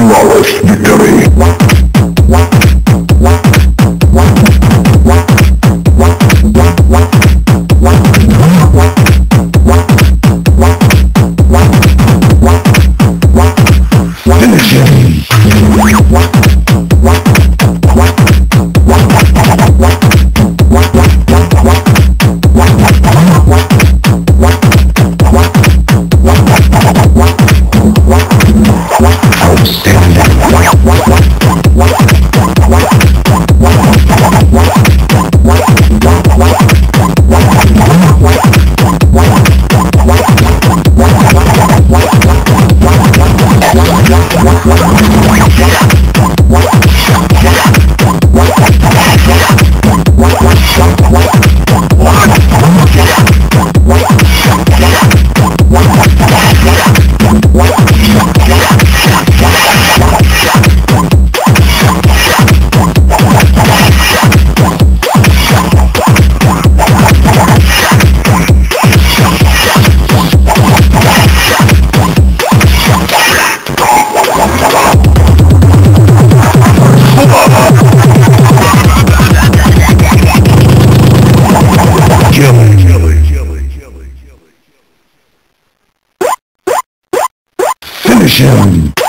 Flawless victory. Explosion!